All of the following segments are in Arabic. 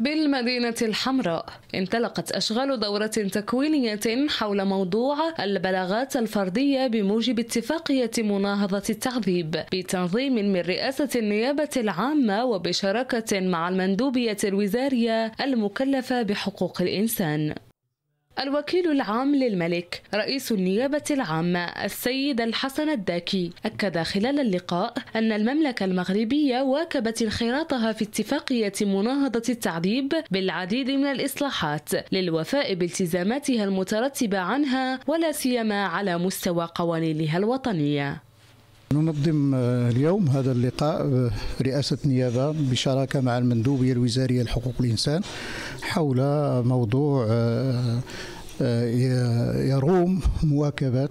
بالمدينة الحمراء انطلقت أشغال دورة تكوينية حول موضوع البلاغات الفردية بموجب اتفاقية مناهضة التعذيب بتنظيم من رئاسة النيابة العامة وبشراكة مع المندوبية الوزارية المكلفة بحقوق الإنسان. الوكيل العام للملك رئيس النيابة العامة السيد الحسن الداكي أكد خلال اللقاء أن المملكة المغربية واكبت انخراطها في اتفاقية مناهضة التعذيب بالعديد من الإصلاحات للوفاء بالتزاماتها المترتبة عنها ولا سيما على مستوى قوانينها الوطنية. ننظم اليوم هذا اللقاء رئاسة النيابة بشراكة مع المندوبية الوزارية لحقوق الإنسان حول موضوع يروم مواكبة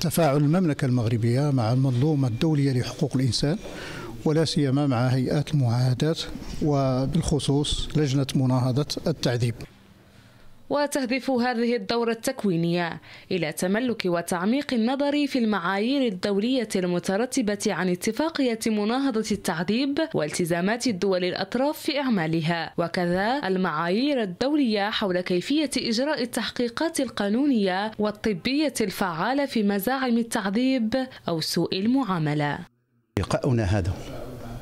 تفاعل المملكة المغربية مع المنظومة الدولية لحقوق الإنسان ولا سيما مع هيئات المعاهدات وبالخصوص لجنة مناهضة التعذيب. وتهدف هذه الدورة التكوينية إلى تملك وتعميق النظر في المعايير الدولية المترتبة عن اتفاقية مناهضة التعذيب والتزامات الدول الأطراف في إعمالها. وكذا المعايير الدولية حول كيفية إجراء التحقيقات القانونية والطبية الفعالة في مزاعم التعذيب أو سوء المعاملة. لقاؤنا هذا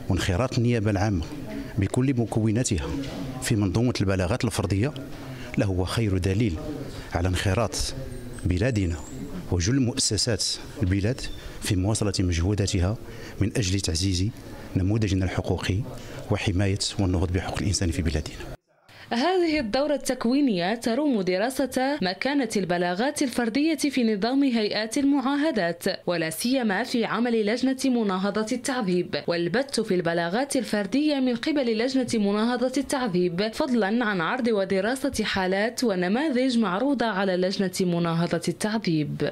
وانخراط النيابة العامة بكل مكوناتها في منظومة البلاغات الفردية لهو خير دليل على انخراط بلادنا وجل مؤسسات البلاد في مواصلة مجهوداتها من أجل تعزيز نموذجنا الحقوقي وحماية والنهوض بحقوق الإنسان في بلادنا. هذه الدورة التكوينية تروم دراسة مكانة البلاغات الفردية في نظام هيئات المعاهدات ولا سيما في عمل لجنة مناهضة التعذيب. والبت في البلاغات الفردية من قبل لجنة مناهضة التعذيب فضلا عن عرض ودراسة حالات ونماذج معروضة على لجنة مناهضة التعذيب.